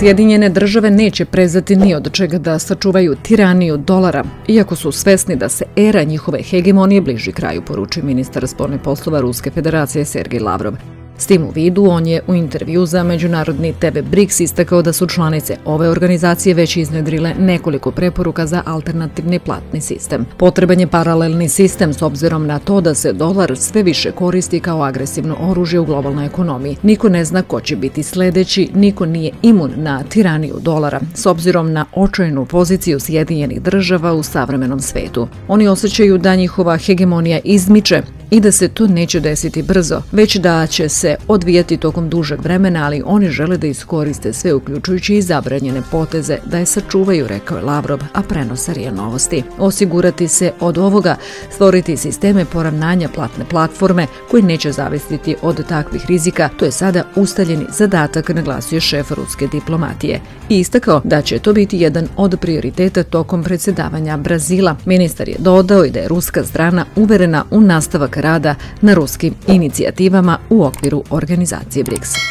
Sjedinjene države neće prezati ni od čega da sačuvaju tiraniju dolara, iako su svesni da se era njihove hegemonije bliži kraju, poručuje ministar spolne poslova Ruske federacije Sergij Lavrov. S tim u vidu, on je u intervju za međunarodni TV BRICS istakao da su članice ove organizacije već iznedrile nekoliko preporuka za alternativni platni sistem. Potreban je paralelni sistem s obzirom na to da se dolar sve više koristi kao agresivno oružje u globalnoj ekonomiji. Niko ne zna ko će biti sledeći, niko nije imun na tiraniju dolara, s obzirom na očajnu poziciju Sjedinjenih država u savremenom svetu. Oni osjećaju da njihova hegemonija izmiče i da se to neće desiti brzo, već da će se odvijati tokom dužeg vremena, ali oni žele da iskoriste sve uključujući i zabranjene poteze da je sačuvaju, rekao je Lavrov, a prenosar je novosti. Osigurati se od ovoga, stvoriti sisteme poravnanja platne platforme koji neće zavisiti od takvih rizika, to je sada ustaljeni zadatak, naglasio šef ruske diplomatije. I istakao da će to biti jedan od prioriteta tokom predsjedavanja Brazila. Ministar je dodao i da je ruska strana uverena u nastavak rada na ruskim inicijativama u okviru organizacije BRICS.